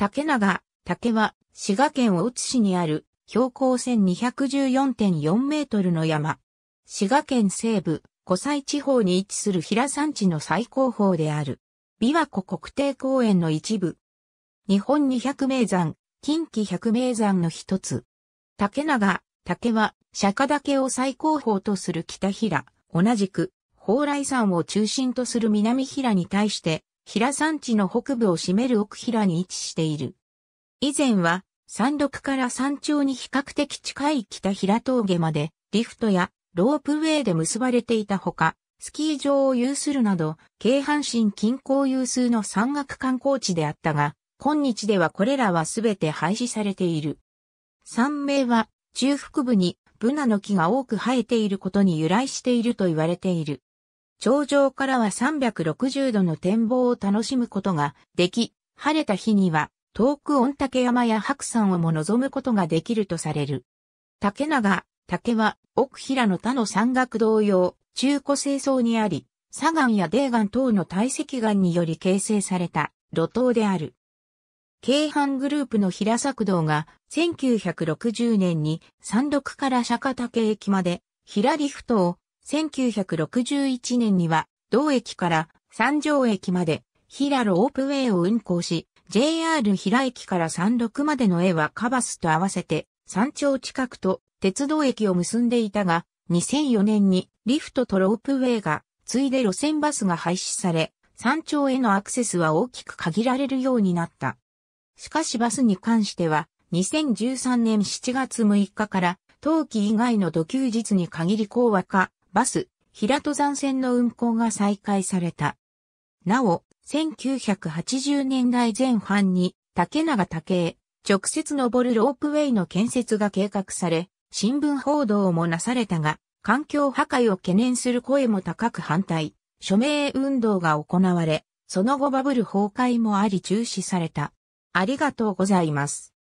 竹長、竹は、滋賀県大津市にある、標高1214.4メートルの山。滋賀県西部、湖西地方に位置する平山地の最高峰である。琵琶湖国定公園の一部。日本二百名山、近畿百名山の一つ。竹長、竹は、釈迦岳を最高峰とする北平、同じく、蓬莱山を中心とする南平に対して、平山地の北部を占める奥平に位置している。以前は、山麓から山頂に比較的近い北平峠まで、リフトやロープウェイで結ばれていたほか、スキー場を有するなど、京阪神近郊有数の山岳観光地であったが、今日ではこれらはすべて廃止されている。山名は、中腹部にブナの木が多く生えていることに由来していると言われている。頂上からは360度の展望を楽しむことができ、晴れた日には遠く御嶽山や白山をも望むことができるとされる。竹長、竹は奥平の他の山岳同様、中古清層にあり、砂岩や泥岩等の堆積岩により形成された路頭である。京阪グループの平作道が1960年に山麓から釈迦岳駅まで平リフトを1961年には、同駅から三条駅まで、平ロープウェイを運行し、JR 平駅から山麓までの絵はカバスと合わせて、山頂近くと鉄道駅を結んでいたが、2004年にリフトとロープウェイが、ついで路線バスが廃止され、山頂へのアクセスは大きく限られるようになった。しかしバスに関しては、2013年7月6日から、冬季以外の土休日に限り高和化、バス、平登山線の運行が再開された。なお、1980年代前半に竹長竹へ直接登るロープウェイの建設が計画され、新聞報道もなされたが、環境破壊を懸念する声も高く反対、署名運動が行われ、その後バブル崩壊もあり中止された。ありがとうございます。